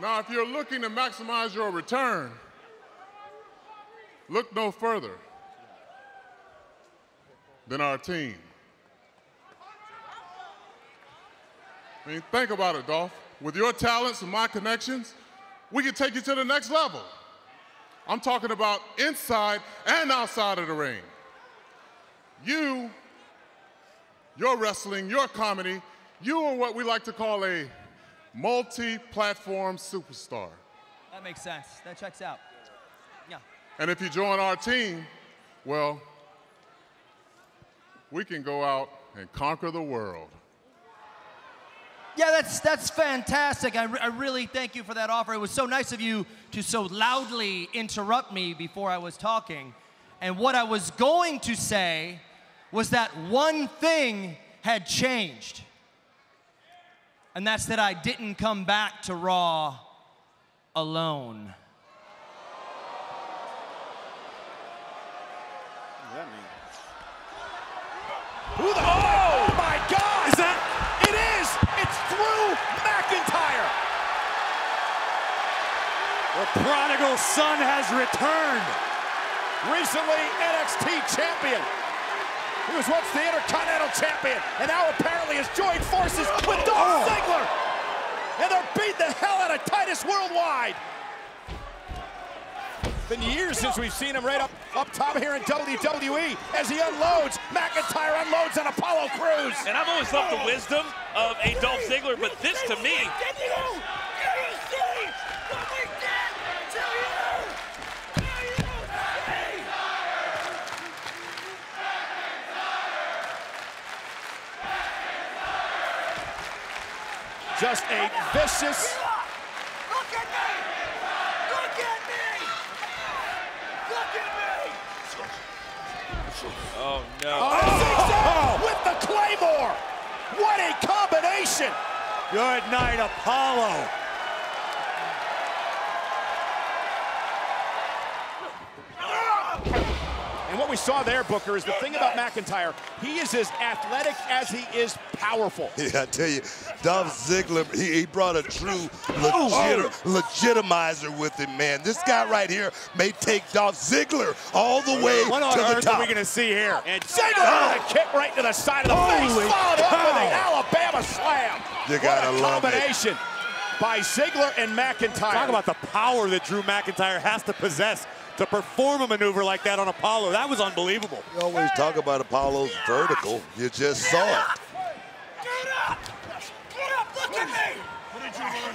Now, if you're looking to maximize your return, look no further than our team. I mean, think about it, Dolph. With your talents and my connections, we can take you to the next level. I'm talking about inside and outside of the ring. You, your wrestling, your comedy, you are what we like to call a multi-platform superstar. That makes sense. That checks out. Yeah. And if you join our team, well, we can go out and conquer the world. Yeah, that's that's fantastic. I, I really thank you for that offer. It was so nice of you to so loudly interrupt me before I was talking. And what I was going to say was that one thing had changed. And that's that I didn't come back to Raw alone. Who the? Oh my God! Is that? It is. It's Drew McIntyre. The prodigal son has returned. Recently NXT champion. He was once the Intercontinental champion, and now apparently has joined forces with Dolph oh. Ziggler. And they're beating the hell out of Titus Worldwide. Been years since we've seen him right up, up top here in WWE as he unloads. McIntyre unloads on Apollo Crews. And I've always loved the wisdom of a Dolph Ziggler, but this to me, Just a vicious. Look at me! Look at me! Look at me! oh no. Oh, oh. with the Claymore. What a combination. Good night, Apollo. And what we saw there, Booker, is the thing about McIntyre, he is as athletic as he is powerful. Yeah, I tell you, Dolph Ziggler, he, he brought a true Oh. legit, legitimizer with him, man. This guy right here may take Dolph Ziggler all the way What on to the earth top. are we going to see here? And Ziggler with a oh. kick right to the side of the face, Holy followed up with an cow. Alabama slam. You gotta a love it. combination by Ziggler and McIntyre. Talk about the power that Drew McIntyre has to possess to perform a maneuver like that on Apollo. That was unbelievable. We always talk about Apollo's vertical. You just saw it. Get up! Get up! Look at me!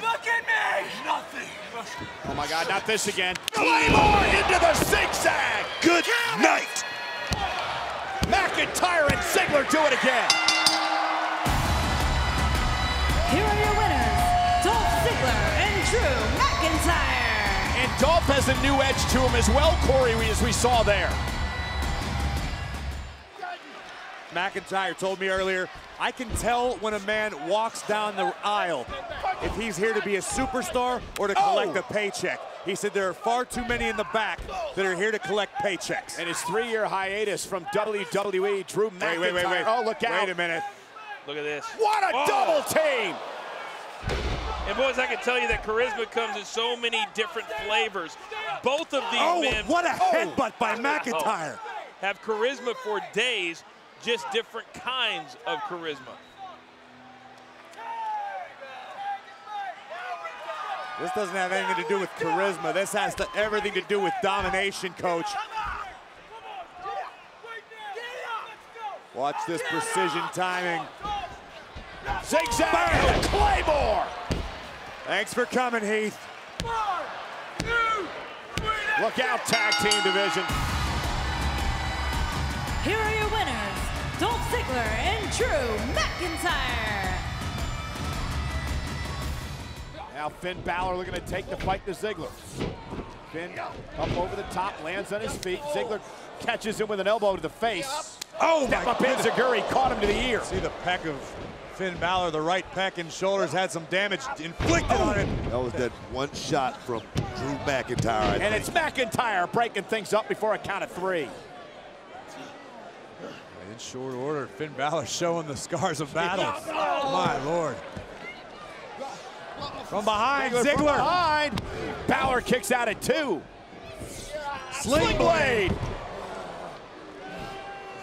Look at me! Nothing. Oh my God, not this again. Claymore into the zigzag. Good night. McIntyre and Ziggler do it again. Here are your winners, Dolph Ziggler and Drew McIntyre. And Dolph has a new edge to him as well, Corey, as we saw there. McIntyre told me earlier, I can tell when a man walks down the aisle if he's here to be a superstar or to collect Oh. a paycheck. He said there are far too many in the back that are here to collect paychecks. And his three-year hiatus from WWE, Drew McIntyre. Wait, wait, wait, wait. Oh, look out. Wait a minute. Look at this. What a Oh. double team. And boys, I can tell you that charisma comes in so many different flavors. Both of these Oh, men what a oh. headbutt by McIntyre. Oh. have charisma for days, just different kinds of charisma. This doesn't have anything to do with charisma. This has to, everything to do with domination, coach. Watch this precision timing. Zigzag Claymore. Thanks for coming, Heath. Look out, tag team division. Here are your winners, Dolph Ziggler and Drew McIntyre. Now Finn Balor looking to take the fight to Ziggler. Finn up over the top, lands on his feet. Ziggler catches him with an elbow to the face. Oh, Step my up enzuigiri, caught him to the ear. See the peck of Finn Balor, the right peck and shoulders had some damage inflicted on it. That was that one shot from Drew McIntyre. I And think. it's McIntyre breaking things up before a count of three. In short order, Finn Balor showing the scars of battle. My lord. From behind, Ziggler from behind. Balor kicks out at two. Sling Sling blade.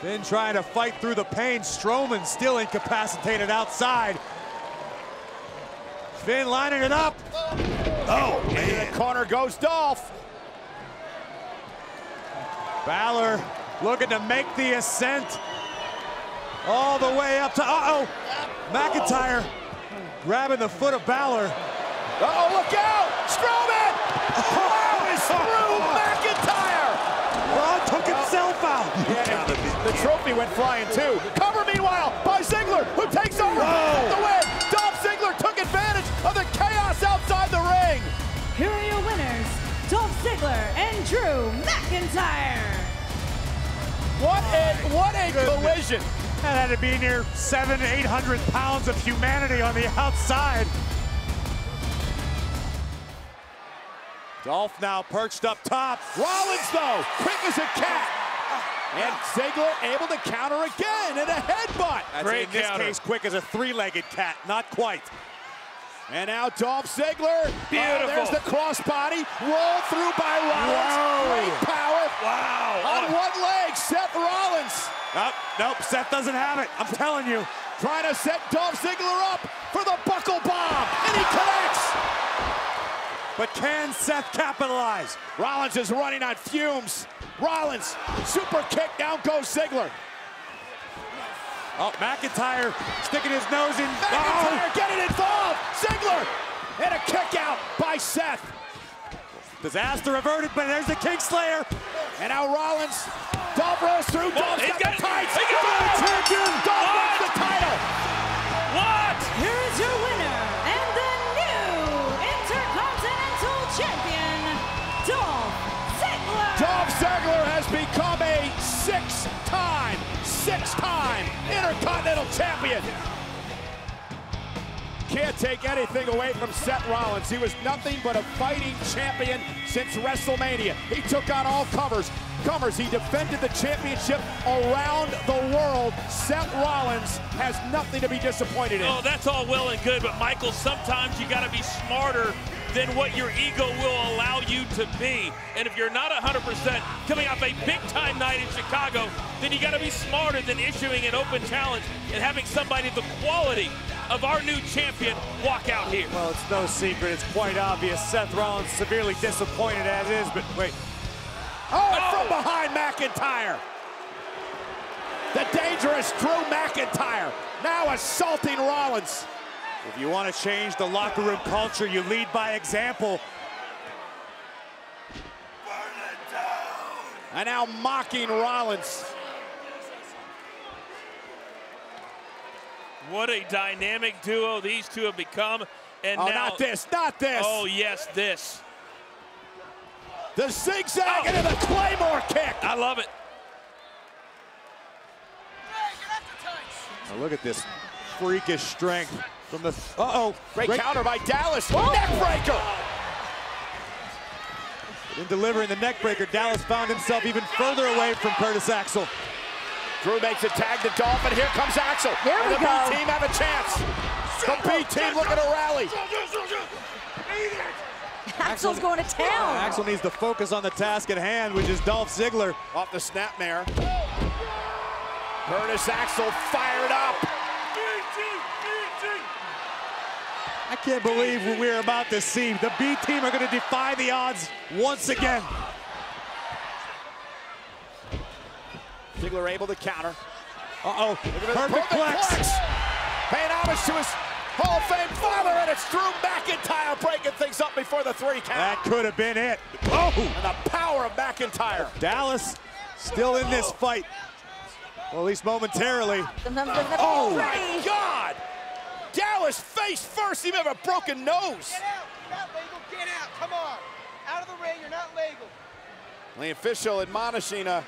Finn trying to fight through the pain. Strowman still incapacitated outside. Finn lining it up. Oh, man. the corner goes Dolph. Balor looking to make the ascent all the way up to, uh-oh, McIntyre grabbing the foot of Balor. Uh-oh, look out! Strowman! Oh, is through McIntyre! Braun took himself out. Yeah, the trophy went flying too. Cover meanwhile by Ziggler, who takes over at the win. Dolph Ziggler took advantage of the chaos outside the ring. Here are your winners, Dolph Ziggler and Drew McIntyre. What a what a collision! That had to be near seven, 800 pounds of humanity on the outside. Dolph now perched up top. Rollins though, quick as a cat. And Ziggler able to counter again and a headbutt. That's Great in this counter. case quick as a three-legged cat, not quite. And now Dolph Ziggler. Beautiful. Oh, there's the crossbody. Roll through by Rollins. Great power. Wow. On one leg, Seth Rollins. Oh, nope, Seth doesn't have it. I'm telling you. Trying to set Dolph Ziggler up for the buckle bomb. And he connects. But can Seth capitalize? Rollins is running on fumes. Rollins, super kick, down goes Ziggler. Oh, McIntyre sticking his nose in. McIntyre Oh, getting involved. Ziggler, and a kick out by Seth. disaster averted, but there's the Kingslayer. And now Rollins, Dolph rolls through, Dolph's he's got, got the it. tights. He got it. Dolph wins the title. What? Here Intercontinental Champion. Can't take anything away from Seth Rollins. He was nothing but a fighting champion since WrestleMania. He took on all covers. Comers, he defended the championship around the world. Seth Rollins has nothing to be disappointed in. Oh, that's all well and good, but Michael, sometimes you got to be smarter than what your ego will allow you to be. And if you're not 100% coming off a big-time night in Chicago, then you got to be smarter than issuing an open challenge and having somebody of the quality of our new champion walk out here. Well, it's no secret. It's quite obvious. Seth Rollins severely disappointed as is, but wait. Oh, and from oh! behind McIntyre. The dangerous Drew McIntyre now assaulting Rollins. If you want to change the locker room culture, you lead by example. And now mocking Rollins. What a dynamic duo these two have become. And Oh, now, not this, not this. Oh, yes, this. The zigzag Oh. into the Claymore kick. I love it. Now look at this freakish strength from the. Uh-oh. Great Right- counter by Dallas. Neckbreaker. In delivering the neckbreaker, Dallas found himself even further away from Curtis Axel. Drew makes a tag to Dolph, and here comes Axel. There and we the go. B team have a chance. The B team looking to rally. Axel's going to town. Axel needs to focus on the task at hand, which is Dolph Ziggler. Off the snapmare. Curtis Axel fired up. I can't believe what we're about to see. The B team are going to defy the odds once again. Ziggler able to counter. Uh-oh. Look at this Perfect plex. Paying homage to his Hall of Fame father, and it's Drew McIntyre breaking things up before the three count. That could have been it. Oh! And the power of McIntyre. Dallas still in this fight. Well, at least momentarily. Sometimes doesn't have to Oh my. God! Dallas face first, he may have a broken nose. Get out! You're not legal. Get out! Come on! Out of the ring. You're not legal. The official admonishing uh,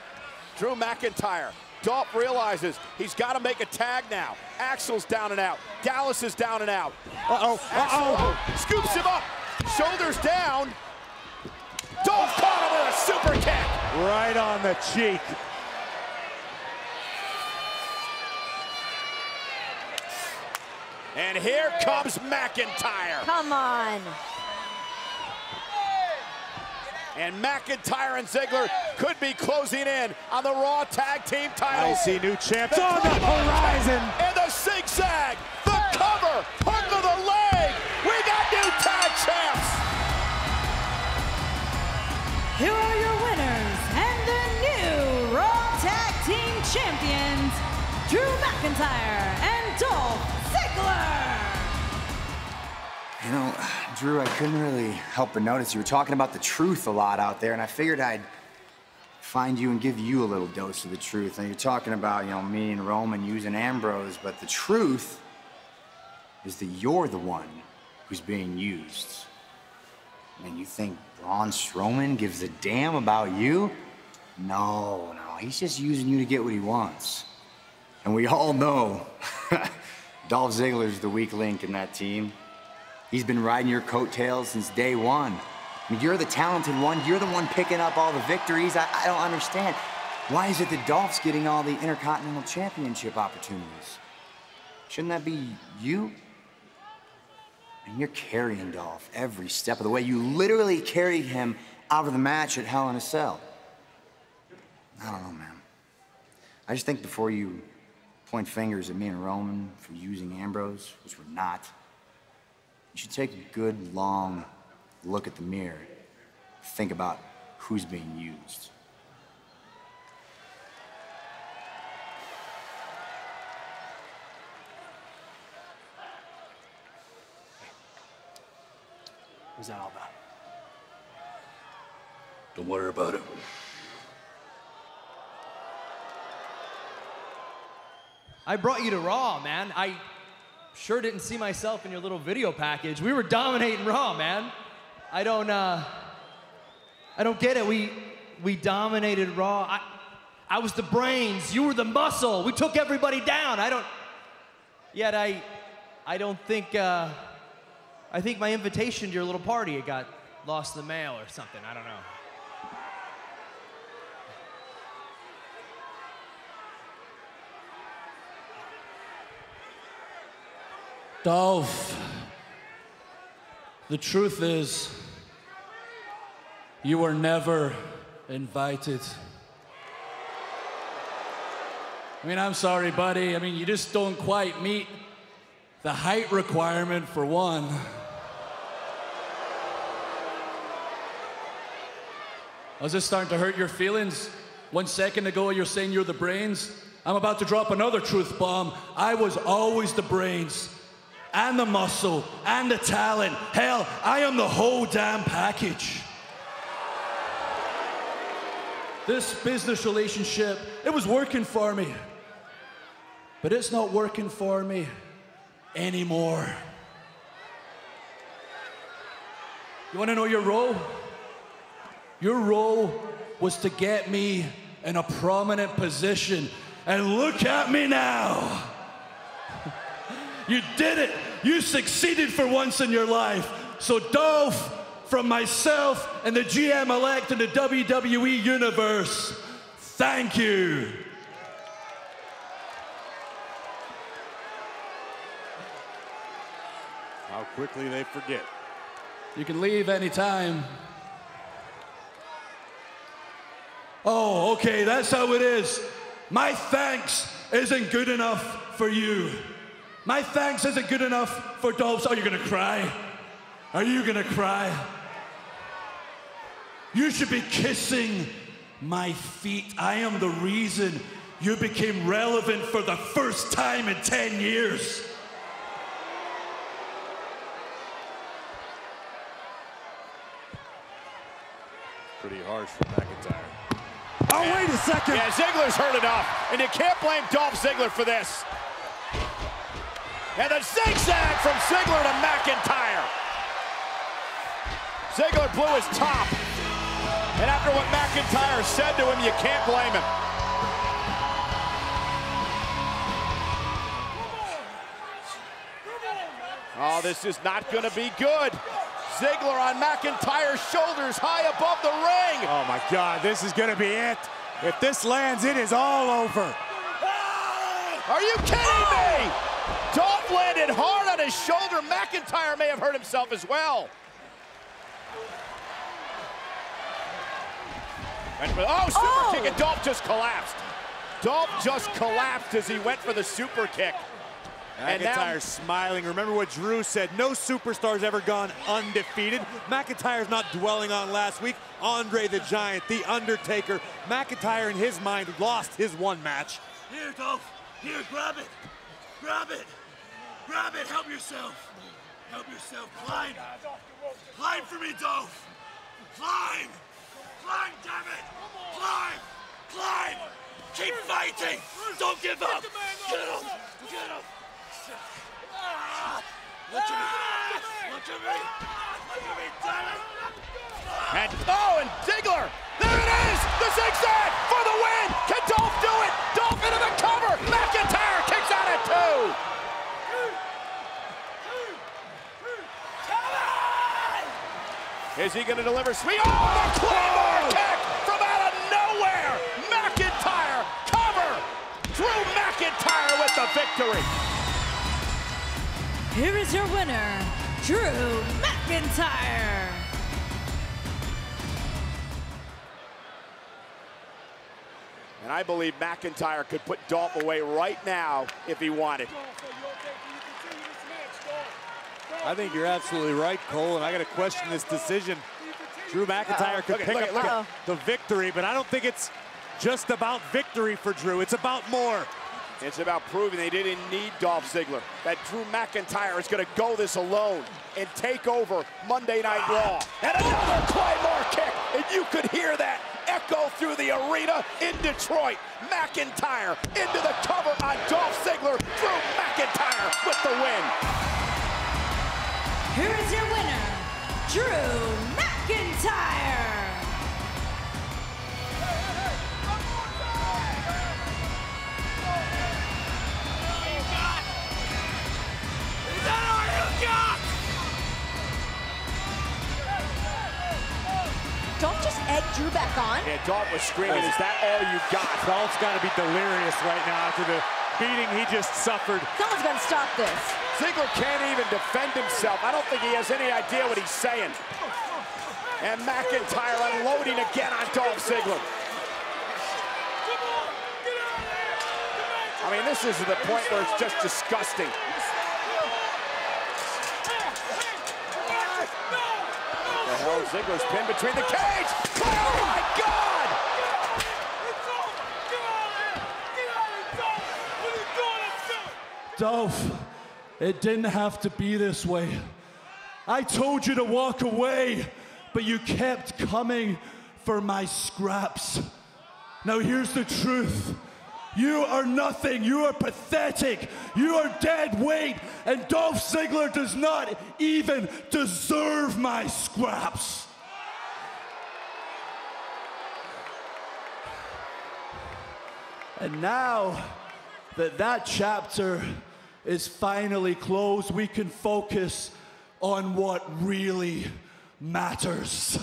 Drew McIntyre. Dolph realizes he's got to make a tag now. Axel's down and out. Dallas is down and out. Uh-oh. Uh-oh. scoops him up. Shoulders down. Dolph caught him with a super kick. Right on the cheek. And here comes McIntyre. Come on. And McIntyre and Ziggler could be closing in on the Raw Tag Team I titles. see new champs The on the horizon. And the zigzag, the cover, hook of the leg. We got new tag champs. Here are your winners and the new Raw Tag Team Champions, Drew McIntyre You know, Drew, I couldn't really help but notice you were talking about the truth a lot out there, and I figured I'd find you and give you a little dose of the truth. Now, you're talking about, you know, me and Roman using Ambrose, but the truth is that you're the one who's being used. And you think Braun Strowman gives a damn about you? No, no, he's just using you to get what he wants. And we all know Dolph Ziggler's the weak link in that team. He's been riding your coattails since day one. I mean, you're the talented one. You're the one picking up all the victories. I, I don't understand. Why is it that Dolph's getting all the Intercontinental Championship opportunities? Shouldn't that be you? And you're carrying Dolph every step of the way. You literally carried him out of the match at Hell in a Cell. I don't know, man. I just think before you point fingers at me and Roman for using Ambrose, which we're not, you should take a good, long look at the mirror. Think about who's being used. What's that all about? Don't worry about it. I brought you to Raw, man. I sure didn't see myself in your little video package. We were dominating Raw, man. I don't, uh, I don't get it. We, we dominated Raw. I, I was the brains. You were the muscle. We took everybody down. I don't. Yet I, I don't think. Uh, I think my invitation to your little party got lost in the mail or something. I don't know. Dolph, the truth is, you were never invited. I mean, I'm sorry, buddy. I mean, you just don't quite meet the height requirement for one. I was this starting to hurt your feelings? One second ago, you're saying you're the brains. I'm about to drop another truth bomb. I was always the brains, and the muscle, and the talent. Hell, I am the whole damn package. This business relationship, it was working for me. But it's not working for me anymore. You wanna know your role? Your role was to get me in a prominent position. And look at me now. You did it. You succeeded for once in your life. So, Dolph, from myself and the GM elect in the WWE Universe, thank you. How quickly they forget. You can leave anytime. Oh, okay, that's how it is. My thanks isn't good enough for you. My thanks isn't good enough for Dolph's. Are you gonna cry? Are you gonna cry? You should be kissing my feet. I am the reason you became relevant for the first time in 10 years. Pretty harsh for McIntyre. Oh, wait a second. Yeah, Ziggler's hurt enough, and you can't blame Dolph Ziggler for this. And the zigzag from Ziggler to McIntyre. Ziggler blew his top. And after what McIntyre said to him, you can't blame him. Oh, this is not going to be good. Ziggler on McIntyre's shoulders high above the ring. Oh my God, this is gonna be it. If this lands, it is all over. Are you kidding me? Dolph landed hard on his shoulder. McIntyre may have hurt himself as well. Went for- oh, super Oh! kick, and Dolph just collapsed. Dolph just collapsed as he went for the super kick. And now- McIntyre's smiling. Remember what Drew said, no superstar's ever gone undefeated. McIntyre's not dwelling on last week. Andre the Giant, The Undertaker. McIntyre in his mind lost his one match. Here, Dolph. Here, grab it. Grab it. Grab it. Help yourself. Help yourself. Climb. Climb for me, Dolph. Climb. Climb, damn it. Climb. Climb. Keep fighting. Don't give up. Get him. Get him. Ah. Look at me. Look at me. Look at me, damn it. And oh, and Ziggler. There it is. The zigzag for the win. Can Dolph do it? Dolph into the cover. McIntyre kicks out at two. Is he going to deliver sweet? Oh, the Claymore kick from out of nowhere. McIntyre cover. Drew McIntyre with the victory. Here is your winner, Drew McIntyre. And I believe McIntyre could put Dolph away right now if he wanted. I think you're absolutely right, Cole, and I got to question this decision. Drew McIntyre could Look at- pick look up at- look the, the victory, but I don't think it's just about victory for Drew. It's about more. It's about proving they didn't need Dolph Ziggler. That Drew McIntyre is going to go this alone and take over Monday Night Raw. And another Claymore kick, and you could hear that echo through the arena in Detroit. McIntyre into the cover on Dolph Ziggler. Drew McIntyre with the win. Here is your winner, Drew McIntyre. Is that all you got? Don't just egg Drew back on. And Dolph was screaming, is that all you got? Dolph's got to be delirious right now after the beating he just suffered. Someone's going to stop this. Ziggler can't even defend himself. I don't think he has any idea what he's saying. And McIntyre unloading again on Dolph Ziggler. I mean, this is the point where it's just disgusting. The hell, Ziggler's pinned between the cage. Oh my God! Dolph, it didn't have to be this way. I told you to walk away, but you kept coming for my scraps. Now here's the truth. You are nothing. You are pathetic. You are dead weight. And Dolph Ziggler does not even deserve my scraps. And now that that chapter is finally closed, we can focus on what really matters.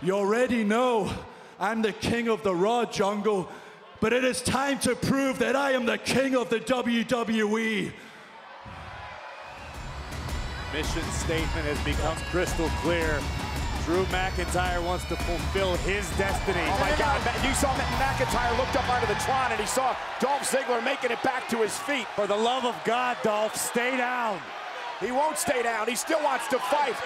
You already know I'm the king of the Raw jungle, but it is time to prove that I am the king of the. WWE. Mission statement has become crystal clear. Drew McIntyre wants to fulfill his destiny. Oh my God, uh, Ma- you saw that McIntyre looked up onto the Tron and he saw Dolph Ziggler making it back to his feet. For the love of God, Dolph, stay down. He won't stay down. He still wants to fight.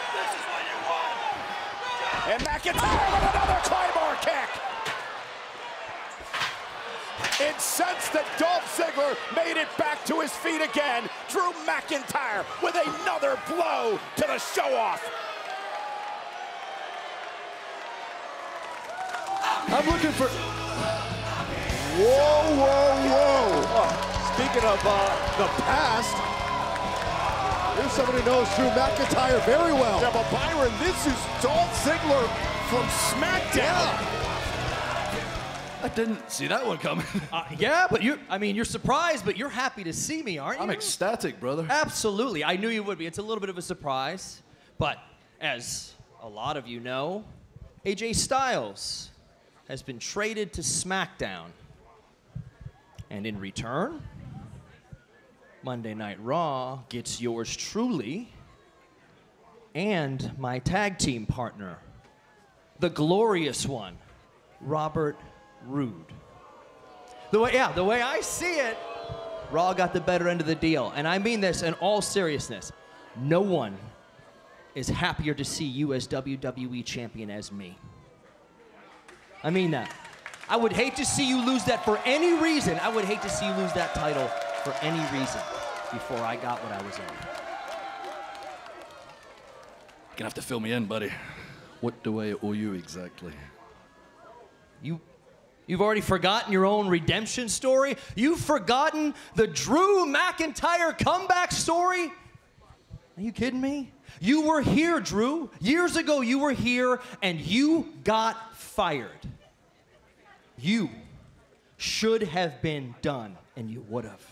And McIntyre with another Claymore kick. Incensed that Dolph Ziggler made it back to his feet again, Drew McIntyre with another blow to the show I'm looking for. Whoa, whoa, whoa. Speaking of uh, the past, here's someone who knows Drew McIntyre very well. Yeah, but Byron, this is Dolph Ziggler from SmackDown. I didn't see that one coming. Uh, yeah, but you I mean, you're surprised, but you're happy to see me, aren't you? I'm ecstatic, brother. Absolutely. I knew you would be. It's a little bit of a surprise. But as a lot of you know, AJ Styles has been traded to SmackDown. And in return, Monday Night Raw gets yours truly and my tag team partner, the glorious one, Robert Roode. The way, yeah, the way I see it, Raw got the better end of the deal. And I mean this in all seriousness. No one is happier to see you as WWE champion as me. I mean that. I would hate to see you lose that for any reason. I would hate to see you lose that title for any reason before I got what I was owed. You're gonna have to fill me in, buddy. What do I owe you exactly? You You've already forgotten your own redemption story? You've forgotten the Drew McIntyre comeback story? Are you kidding me? You were here, Drew. Years ago, you were here and you got fired. You should have been done, and you would have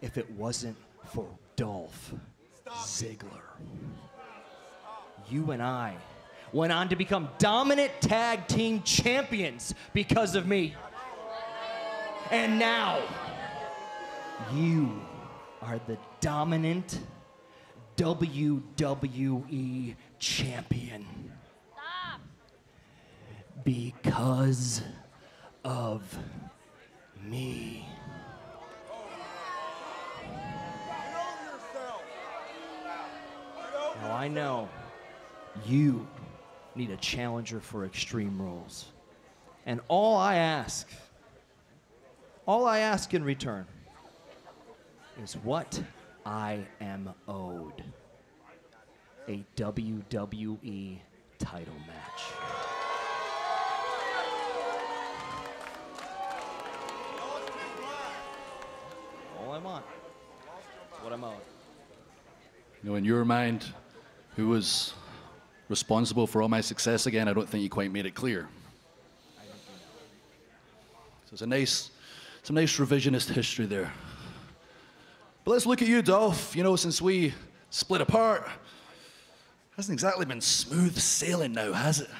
if it wasn't for Dolph Ziggler. You and I went on to become dominant tag team champions because of me. And now, you are the dominant WWE champion. Because of me. Now I know you need a challenger for Extreme Rules. And all I ask, all I ask in return is what I am owed a WWE title match. All I want. That's what I'm owed. You know, in your mind, who was responsible for all my success again, I don't think you quite made it clear. So it's a nice, some nice revisionist history there. But let's look at you, Dolph. You know, since we split apart, hasn't exactly been smooth sailing now, has it?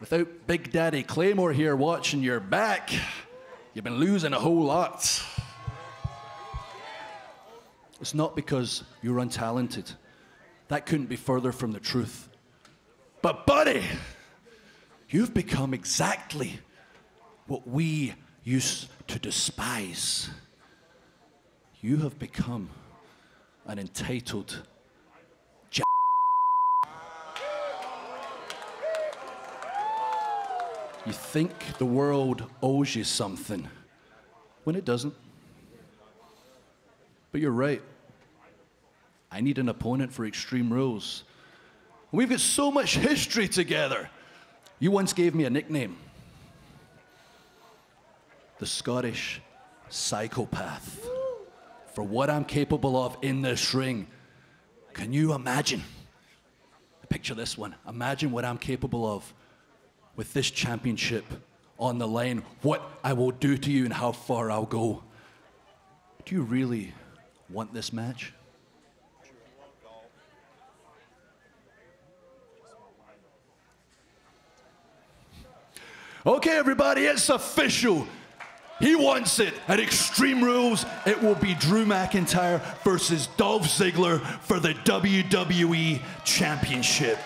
Without Big Daddy Claymore here watching your back, you've been losing a whole lot. It's not because you're untalented. That couldn't be further from the truth. But, buddy, you've become exactly what we used to despise. You have become an entitled j- You think the world owes you something when it doesn't. But you're right. I need an opponent for Extreme Rules. We've got so much history together. You once gave me a nickname the Scottish Psychopath for what I'm capable of in this ring. Can you imagine? Picture this one. Imagine what I'm capable of with this championship on the line, what I will do to you and how far I'll go. Do you really want this match? Okay, everybody, it's official. He wants it at Extreme Rules. It will be Drew McIntyre versus Dolph Ziggler for the WWE Championship.